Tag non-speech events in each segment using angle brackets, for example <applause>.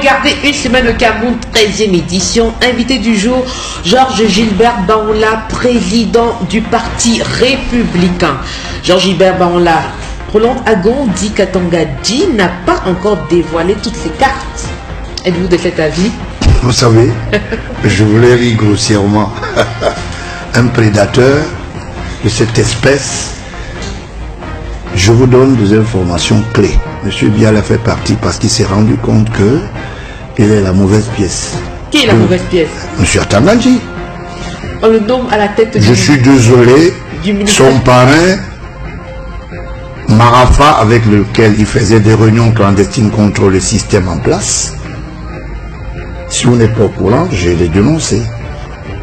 regardez Une semaine au Cameroun, 13e édition. Invité du jour, Georges Gilbert Baoula, président du Parti républicain. Georges Gilbert Baoula, Roland Agon dit qu'Atangadji n'a pas encore dévoilé toutes ses cartes. Êtes-vous de cet avis? Vous savez, <laughs> je voulais rire grossièrement. <laughs> Un prédateur de cette espèce, je vous donne des informations clés. Monsieur Bial a fait partie parce qu'il s'est rendu compte que est la mauvaise pièce. Qui est la mauvaise pièce Monsieur Atangadji. On le nomme à la tête Je suis désolé, du son parrain, Marafa, avec lequel il faisait des réunions clandestines contre le système en place, si vous n'êtes pas au courant, je l'ai dénoncé.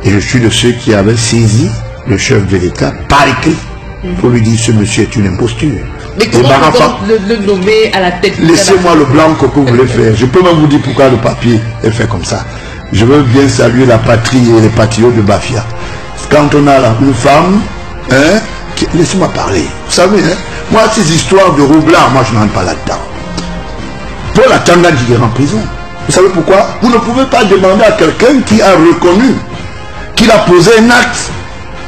Et je suis de ceux qui avaient saisi le chef de l'État par écrit pour lui dire ce monsieur est une imposture. Mais comment le, le nommer à la tête Laissez-moi le blanc que vous voulez faire. Je peux même vous dire pourquoi le papier est fait comme ça. Je veux bien saluer la patrie et les patriotes de Bafia. Quand on a là une femme, hein, qui- laissez-moi parler. Vous savez, hein, moi, ces histoires de roublard, moi, je n'entre pas là-dedans. Paul Atanga dit en prison. Vous savez pourquoi? Vous ne pouvez pas demander à quelqu'un qui a reconnu qu'il a posé un acte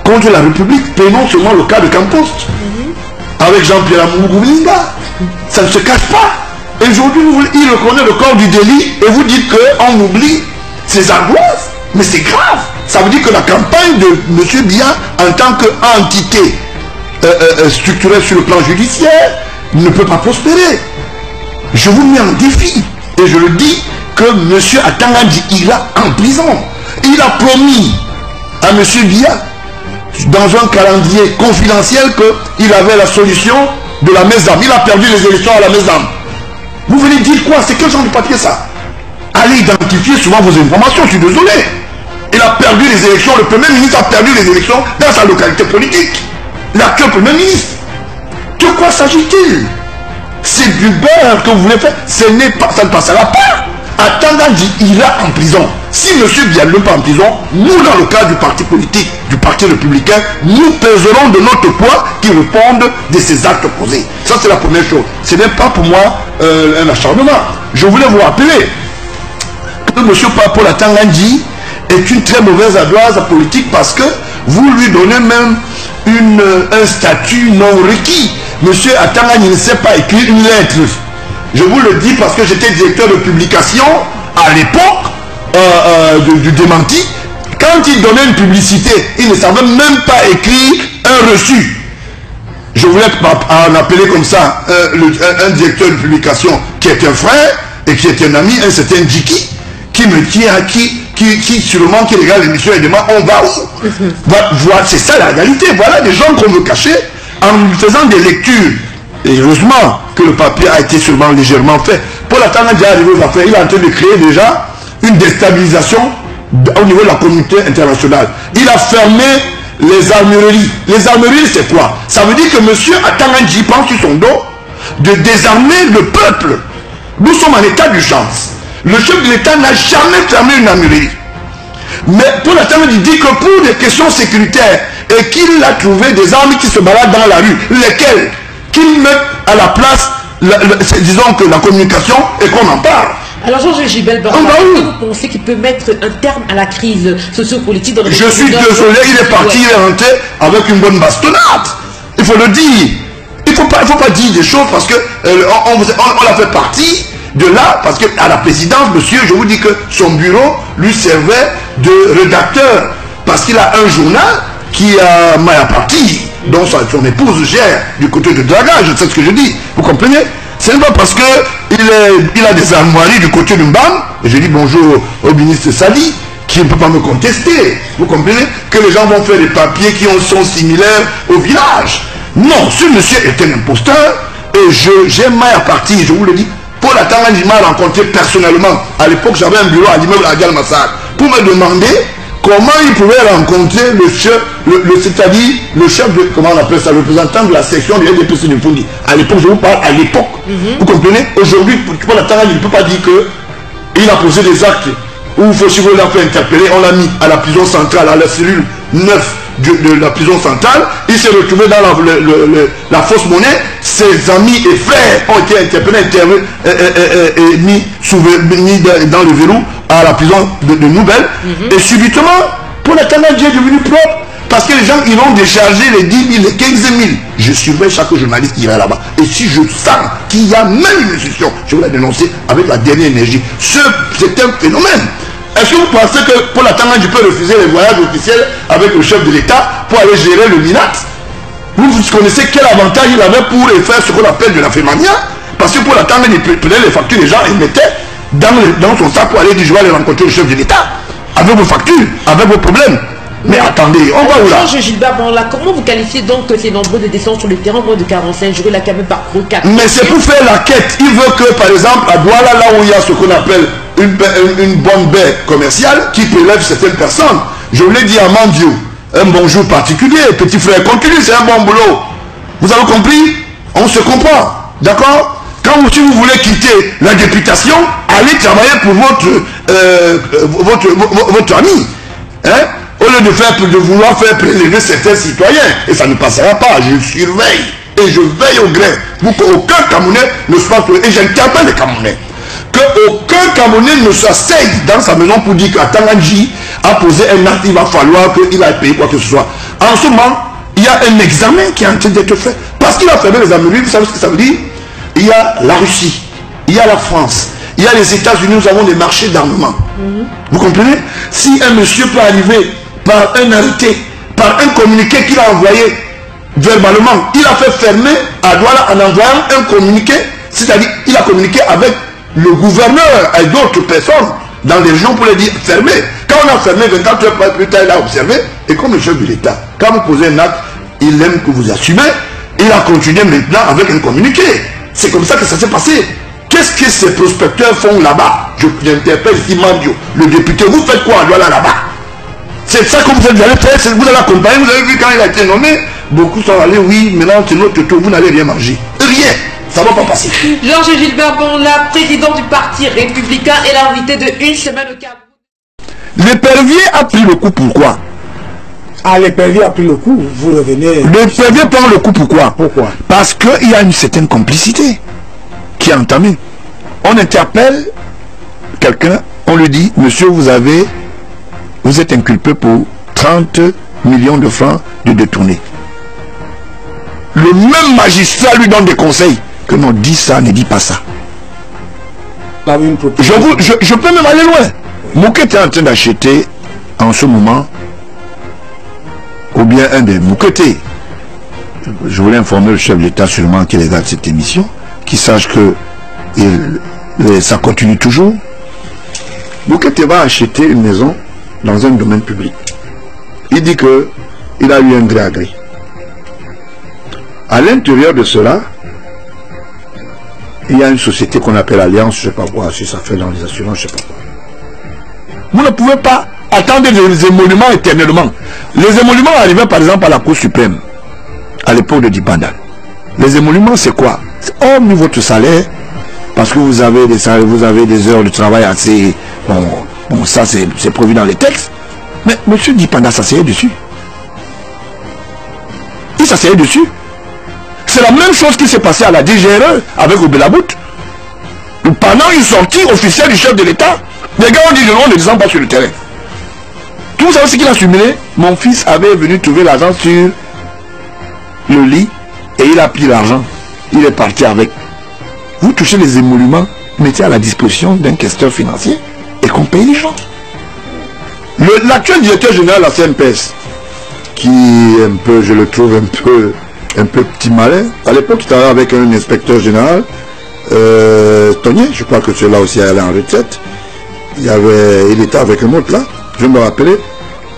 contre la République, prenons seulement le cas de Campost avec Jean-Pierre Amougoulinga. Ça ne se cache pas. Et aujourd'hui, il reconnaît le corps du délit et vous dites qu'on oublie ses angoisses. Mais c'est grave. Ça veut dire que la campagne de M. Bia, en tant qu'entité euh, euh, euh, structurée sur le plan judiciaire, ne peut pas prospérer. Je vous mets en défi. Et je le dis que M. Atangandi ira en prison. Il a promis à M. Bia dans un calendrier confidentiel qu'il avait la solution de la d'âme. Il a perdu les élections à la d'âme. Vous venez dire quoi? C'est quel genre de papier ça? Allez identifier souvent vos informations, je suis désolé. Il a perdu les élections, le Premier ministre a perdu les élections dans sa localité politique. Qu'un Premier ministre. De quoi s'agit-il? C'est du beurre que vous voulez faire. Ce n'est pas, ça ne passera pas. Atangandi ira en prison. Si M. Bial ne pas en prison, nous, dans le cadre du parti politique, du parti républicain, nous pèserons de notre poids qui répondent de ces actes posés. Ça, c'est la première chose. Ce n'est pas pour moi euh, un acharnement. Je voulais vous rappeler que M. Paul Atangandi est une très mauvaise adroise politique parce que vous lui donnez même une, un statut non requis. M. Atangandi ne sait pas écrire une lettre. Je vous le dis parce que j'étais directeur de publication à l'époque euh, euh, du, démenti. Quand il donnait une publicité, il ne savait même pas écrire un reçu. Je voulais en appeler comme ça un, le- un- un directeur de publication qui est un frère et qui est un ami, un certain Jiki, qui me tient, qui, qui, qui sûrement qui regarde l'émission et demande on va où? Va- voilà, C'est ça la réalité. Voilà des gens qu'on veut cacher en faisant des lectures. Et heureusement que le papier a été sûrement légèrement fait. Paul est déjà arrivé aux affaires. Il est en train de créer déjà une déstabilisation au niveau de la communauté internationale. Il a fermé les armureries. Les armureries, c'est quoi? Ça veut dire que M. Atangandji prend sur son dos de désarmer le peuple. Nous sommes en état d'urgence. Le chef de l'État n'a jamais fermé une armurerie. Mais pour la il dit que pour des questions sécuritaires et qu'il a trouvé des armes qui se baladent dans la rue, lesquelles? Qu'il mette à la place, la- disons que la communication et qu'on en parle. Alors va où est-ce que vous pensez qu'il peut mettre un terme à la crise sociopolitique dans le Je suis désolé, il est parti, il est rentré avec une bonne bastonnade. Il faut le dire. Il ne faut, pas- il faut pas dire des choses parce que euh, on, on, on- on a fait partie de là, parce que à la présidence, monsieur, je vous dis que son bureau lui servait de rédacteur. Parce qu'il a un journal qui a mal parti, dont son épouse gère du côté de dragage, c'est ce que je dis. Vous comprenez Ce n'est pas parce que il, il a des armoiries du côté d'une BAM, et je dis bonjour au ministre Sadi, qui ne peut pas me contester. Vous comprenez Que les gens vont faire des papiers qui ont- sont similaires au village. Non, ce monsieur est un imposteur et j'ai mal à partir, je vous le dis. Paul Atangani m'a rencontré personnellement. À l'époque, j'avais un bureau à l'immeuble Adial Massar pour me demander comment il pouvait rencontrer le chef, le, le- c'est-à-dire le chef de, comment on appelle ça, le représentant de la section du LDPC du Fundi. À l'époque, je vous parle à l'époque. Vous comprenez? Aujourd'hui, Paul Atangani ne peut pas dire que il a posé des actes où Foshivo l'a fait interpeller, on l'a mis à la prison centrale, à la cellule 9 de, la prison centrale. Il s'est retrouvé dans la, fausse monnaie. Ses amis et frères ont été interpellés, et, mis, dans le verrou à la prison de, Nouvelle. Mhm. Et subitement, pour la Canadie est devenu propre. Parce que les gens, ils vont décharger les 10 000, les 15 000. Je surveille chaque journaliste qui va là-bas. Et si je sens qu'il y a même une institution, je vais la dénoncer avec la dernière énergie. C'est un phénomène. Est-ce que vous pensez que pour la je peux refuser les voyages officiels avec le chef de l'État pour aller gérer le MINAT vous, vous connaissez quel avantage il avait pour faire ce qu'on appelle de la fémania Parce que pour la il prenait les factures des gens et mettait dans, dans son sac pour aller dire je vais aller rencontrer le chef de l'État. Avec vos factures, avec vos problèmes. Mais attendez, on va où là Georges Gilbert là, comment vous qualifiez donc ces nombreux de descentes sur le terrain moins de 45 jours, la même par 4 Mais c'est pour faire la quête. Il veut que, par exemple, à Douala, là où il y a ce qu'on appelle une, bonne baie commerciale qui prélève certaines personnes. Je l'ai dit à Mandio, un bonjour particulier, petit frère, continue, c'est un bon boulot. Vous avez compris? On se comprend, d'accord? Quand vous, si vous voulez quitter la députation, allez travailler pour votre, euh, votre, votre, ami. Hein? Au lieu de, faire, de vouloir faire prélever certains citoyens. Et ça ne passera pas, je surveille. Et je veille au grain pour qu'aucun Camerounais ne soit... Et j'interpelle les Camerounais qu'aucun Camerounais ne s'asseye dans sa maison pour dire qu'Atanganji a posé un acte, il va falloir qu'il aille payer quoi que ce soit. En ce moment, il y a un examen qui est en train d'être fait. Parce qu'il a fermé les Amériques, vous savez ce que ça veut dire? Il y a la Russie, il y a la France, il y a les États-Unis, nous avons des marchés d'armement. Mhm. Vous comprenez? Si un monsieur peut arriver par un arrêté, par un communiqué qu'il a envoyé verbalement, il a fait fermer à Douala en envoyant un communiqué, c'est-à-dire il a communiqué avec le gouverneur et d'autres personnes dans les régions pour les dire fermez. Quand on a fermé 24 heures plus tard, il a observé. Et comme le chef de l'État, quand vous posez un acte, il aime que vous assumez. Il a continué maintenant avec un communiqué. C'est comme ça que ça s'est passé. Qu'est-ce que ces prospecteurs font là-bas? J'interpelle ici Mandio, le député. Vous faites quoi là-bas? C'est ça que vous allez faire. Vous allez accompagner. Vous avez vu quand il a été nommé. Beaucoup sont allés, oui, maintenant c'est notre tour. Vous n'allez rien manger. Rien. Ça va pas passer. Georges Gilbert la président du parti républicain, est l'invité de une semaine au Cameroun. L'épervier a pris le coup pourquoi Ah, l'épervier a pris le coup, vous revenez. L'épervier prend le coup pourquoi Pourquoi? Parce qu'il y a une certaine complicité qui est entamée. On interpelle quelqu'un, on lui dit, monsieur, vous avez, vous êtes inculpé pour 30 millions de francs de détournés. Le même magistrat lui donne des conseils que non, dis ça, ne dis pas ça. Je, vous, je, peux même aller loin. Mouquet est en train d'acheter en ce moment, ou bien un des Mouquetés. Je voulais informer le chef de l'État sûrement qu'il dans cette émission, qu'il sache que ça continue toujours. Mouquet va acheter une maison dans un domaine public. Il dit que il a eu un gré à gré. À l'intérieur de cela, il y a une société qu'on appelle Alliance, je ne sais pas quoi, si ça fait dans les assurances, je ne sais pas quoi. Vous ne pouvez pas attendre les émoluments éternellement. Les émoluments arrivaient par exemple à la Cour suprême, à l'époque de Dibandal. Les émoluments, c'est quoi? C'est hormis votre salaire, parce que vous avez des vous avez des heures de travail assez... Bon, bon ça c'est prévu dans les textes. Mais M. Dipanda s'asseyait dessus. Il s'asseyait dessus. C'est la même chose qui s'est passé à la DGRE avec Obelabout. Pendant une sortie officielle du chef de l'État, les gars ont dit non, ne descend pas sur le terrain. Tout ça, ce qu'il a simulé, mon fils avait venu trouver l'argent sur le lit et il a pris l'argent. Il est parti avec. Vous touchez les émoluments, mettez à la disposition d'un questeur financier et qu'on paye les gens. L'actuel directeur général de la CNPS, qui un peu, je le trouve un peu un peu petit malin. À l'époque, il travaillait avec un inspecteur général, euh, je crois que celui-là aussi allait en retraite. Il, y avait, il était avec un autre là, je me rappelais.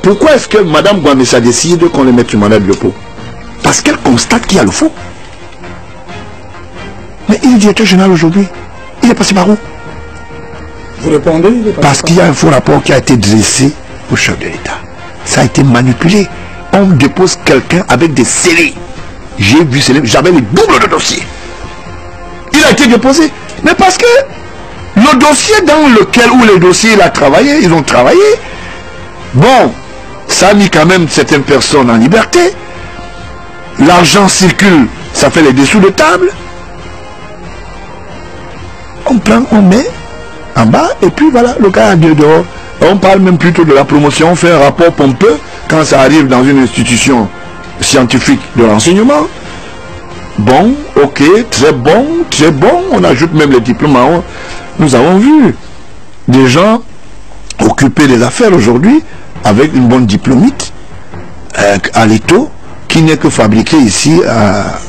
Pourquoi est-ce que Mme Guamessa décide qu'on le mette sur mandat de Biopo Parce qu'elle constate qu'il y a le faux. Mais il est directeur général aujourd'hui. Il est passé par où? Vous répondez Parce qu'il y a un faux rapport qui a été dressé au chef de l'État. Ça a été manipulé. On dépose quelqu'un avec des scellés. J'ai vu, j'avais le double de dossier. Il a été déposé. Mais parce que le dossier dans lequel, où les dossiers il a travaillé, ils ont travaillé, bon, ça a mis quand même certaines personnes en liberté. L'argent circule, ça fait les dessous de table. On prend, on met en bas, et puis voilà, le cas a dehors. On parle même plutôt de la promotion, on fait un rapport pompeux quand ça arrive dans une institution scientifique de l'enseignement. Bon, ok, très bon, très bon. On ajoute même les diplômes. Nous avons vu des gens occuper des affaires aujourd'hui avec une bonne diplômite euh, à l'étau qui n'est que fabriqué ici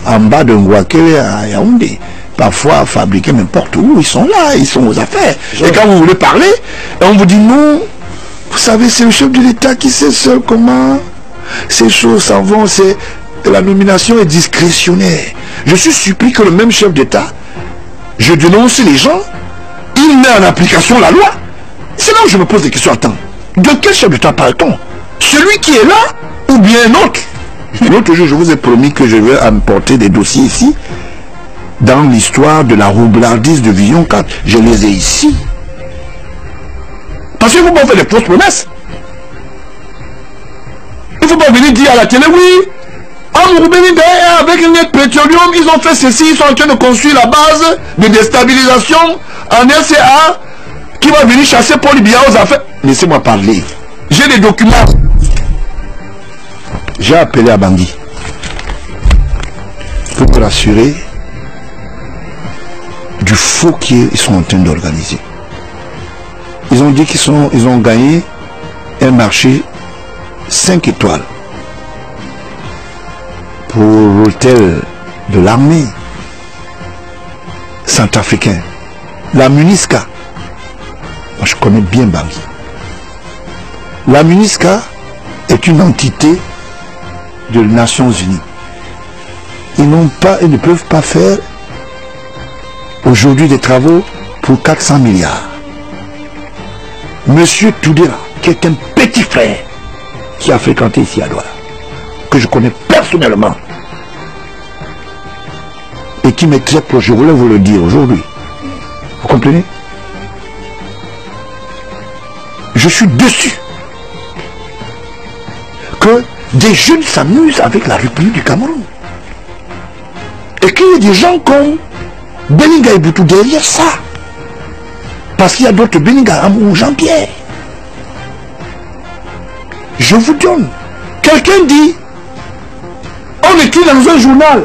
en bas de Ngouakele à Yaoundé. Parfois fabriqué n'importe où, ils sont là, ils sont aux affaires. Et quand vous voulez parler, on vous dit non, vous savez, c'est le chef de l'État qui sait seul comment ces choses s'en la nomination est discrétionnaire. Je suis surpris que le même chef d'État, je dénonce les gens, il met en application la loi. C'est là où je me pose des questions. Attends, de quel chef d'État parle-t-on? Celui qui est là ou bien un autre? L'autre jour, je vous ai promis que je vais apporter des dossiers ici dans l'histoire de la roublardise de Vision 4. Je les ai ici. Parce que vous pouvez faire des fausses promesses. Venir dire à la télé, oui, avec une pétroleum, ils ont fait ceci, ils sont en train de construire la base de déstabilisation en SCA qui va venir chasser Paul Biya aux affaires. Laissez-moi parler. J'ai des documents. J'ai appelé à Bangui pour me rassurer du faux qu'ils sont en train d'organiser. Ils ont dit qu'ils ils ont gagné un marché 5 étoiles pour l'hôtel de l'armée centrafricain, la MUNISCA. Moi, je connais bien Bangui. La MUNISCA est une entité des Nations Unies. Ils n'ont pas, ils ne peuvent pas faire aujourd'hui des travaux pour 400 milliards. Monsieur Toudira, qui est un petit frère qui a fréquenté ici à Douala, que je connais personnellement, et qui m'est très proche, je voulais vous le dire aujourd'hui. Vous comprenez? Je suis dessus que des jeunes s'amusent avec la République du Cameroun. Et qu'il y ait des gens comme Beninga et Boutou derrière ça. Parce qu'il y a d'autres Beninga, ou Jean-Pierre. Je vous donne. Quelqu'un dit, on écrit dans un journal,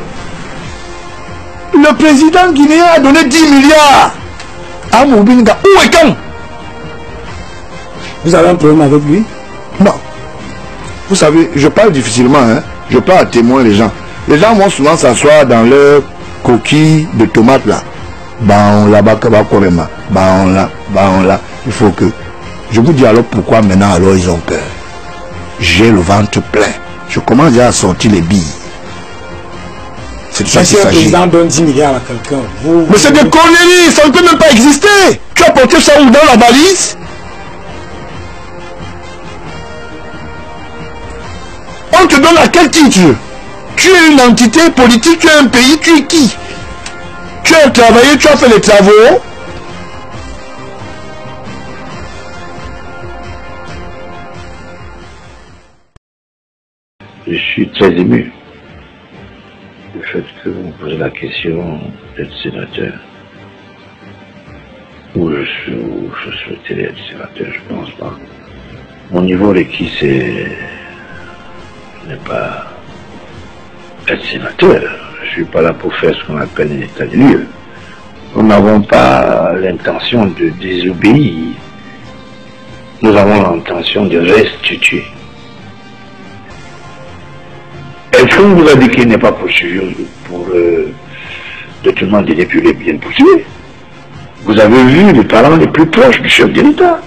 le président guinéen a donné 10 milliards à Moubinga. Où est quand Vous avez un problème avec lui? Non. Vous savez, je parle difficilement, hein. je parle à témoin les gens. Les gens vont souvent s'asseoir dans leur coquille de tomates là. Bah là, bah on là, bah on là. Il faut que. Je vous dis alors pourquoi maintenant alors ils ont peur. J'ai le ventre plein. Je commence déjà à sortir les billes. C'est de ça qu'il s'agit. président donne 10 milliards à quelqu'un? Mais c'est des conneries, ça ne peut même pas exister. Tu as porté ça où dans la balise? On te donne à quel titre Tu es une entité politique, tu es un pays, tu es qui? Tu as travaillé, tu as fait les travaux. Je suis très ému fait que vous posez la question d'être sénateur. Ou je, suis, je souhaitais être sénateur, je pense pas. Mon niveau requis, c'est n'est pas être sénateur. Je suis pas là pour faire ce qu'on appelle un état de lieu. Nous n'avons pas l'intention de désobéir. Nous avons l'intention de restituer. Est-ce qu'on vous dit qu'il n'est pas poursuivi pour détournement des députés bien poursuivi Vous avez vu les parents les plus proches du chef de l'État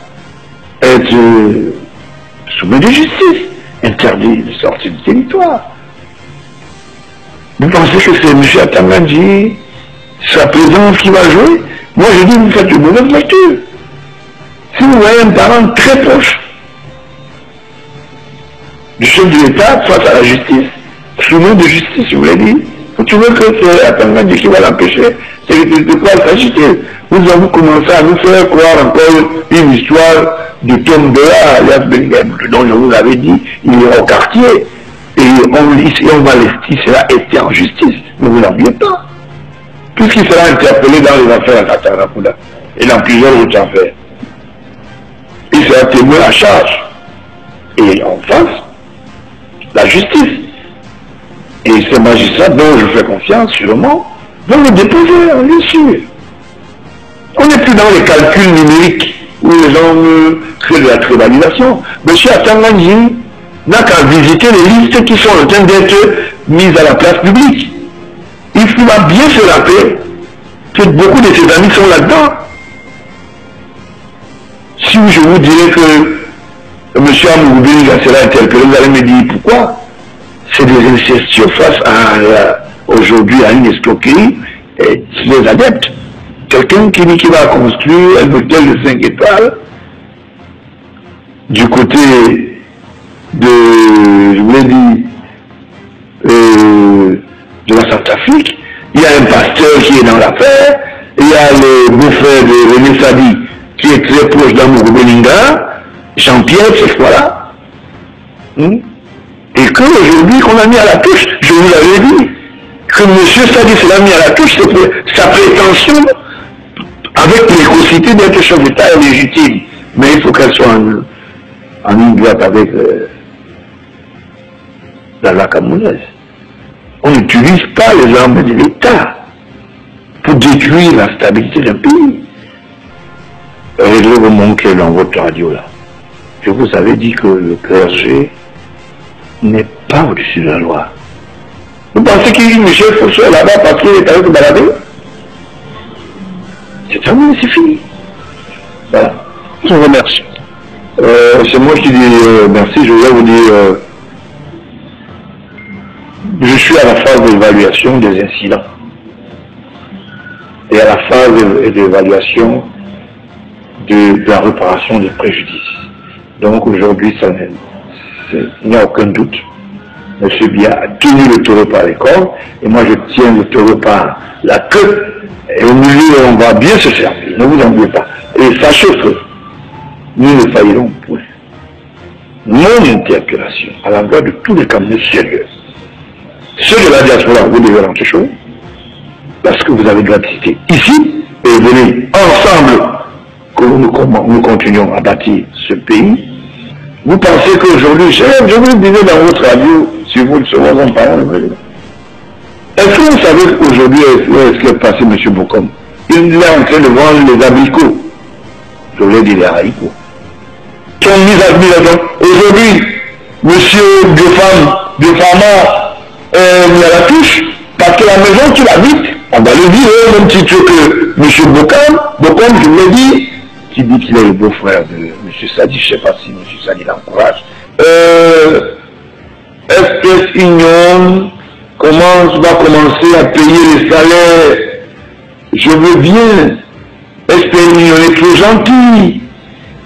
être euh, soumis de justice, interdit de sortir du territoire. Vous pensez que c'est M. Atamandji, sa présence qui va jouer? Moi je dis, vous faites une mauvaise lecture. Si vous voyez un parent très proche du chef de l'État face à la justice, sous nom de justice, je vous l'ai dit, Tu veux que c'est Atangandi qui va l'empêcher C'est de quoi s'agit-il? Nous avons commencé à nous faire croire encore une histoire de Tom Béa, alias Benguem, dont je vous avais dit, il est au quartier. Et on, et on va sera été en justice. Ne vous l'oubliez pas. Puisqu'il sera interpellé dans les affaires à Katarapoula et dans plusieurs autres affaires. Il sera témoin à charge. Et en face, la justice. Ces magistrats dont je fais confiance, sûrement, vont le déposer, bien sûr. On n'est plus dans les calculs numériques où les gens créent de la tribalisation. Monsieur Atanganji n'a qu'à visiter les listes qui sont en train d'être mises à la place publique. Il faut bien se rappeler que beaucoup de ses amis sont là-dedans. Si je vous dirais que M. Amoubin sera interpellé, vous allez me dire pourquoi c'est des incertitudes face à aujourd'hui à une escroquerie les adeptes. Quelqu'un qui dit qu'il va construire un hôtel de 5 étoiles du côté de, je voulais dire, euh, de la Centrafrique. Il y a un pasteur qui est dans l'affaire. Il y a le beau-frère de René Sadi qui est très proche d'Amour Belinga, Jean-Pierre, cette fois-là. Hmm? Et qu'aujourd'hui, qu'on a mis à la touche, je vous l'avais dit, que M. Sadi se l'a mis à la touche, sa prétention, avec précocité d'être chef d'État, est légitime. Mais il faut qu'elle soit en, en une boîte avec euh, la loi On n'utilise pas les armes de l'État pour détruire la stabilité d'un pays. Réglez vos manquer dans votre radio là. Je vous avais dit que le clergé n'est pas au-dessus de la loi. Vous pensez qu'il dit Michel Fossoy là-bas parce qu'il est allé se balader? C'est terminé, c'est fini. Voilà. Je vous remercie. Euh, c'est moi qui dis euh, merci, je voulais vous dire, euh, je suis à la phase d'évaluation des incidents et à la phase d'évaluation de, la réparation des préjudices. Donc aujourd'hui, il n'y a aucun doute. M. Bia a tenu le taureau par les corps et moi je tiens le taureau par la queue et au milieu on va bien se servir, ne vous en pas. Et sachez que nous ne faillirons point. Mon interpellation à l'endroit de tous les camerounais sérieux, ceux de la diaspora, vous devez rentrer chaud, parce que vous avez gratité ici, et venez ensemble que nous, continuons à bâtir ce pays. Vous pensez qu'aujourd'hui, je, vous le disais dans votre radio, si vous le savez en parlant, est-ce que vous savez qu'aujourd'hui, est-ce qu'il est passé M. Bokom Il est en train de vendre les abricots. Je voulais dire les haricots sont mis à. Aujourd'hui, monsieur Biofam, Biofama mis à la touche parce que la maison qu'il habite, on va le dire au même titre que monsieur Bokam, Bokam, je l'ai dit, qui dit qu'il est le beau-frère de monsieur Sadi, je ne sais pas si monsieur Sadi l'encourage. Euh, SPS Union commence, va commencer à payer les salaires? Je veux bien. SPS Union est trop gentil?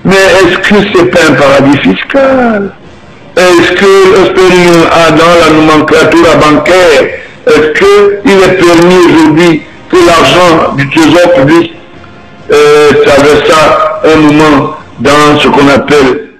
Mais est-ce que ce n'est pas un paradis fiscal? Est-ce que l'Espérien a dans la nomenclature bancaire, est-ce qu'il est permis aujourd'hui que l'argent du trésor public euh, traverse un moment dans ce qu'on appelle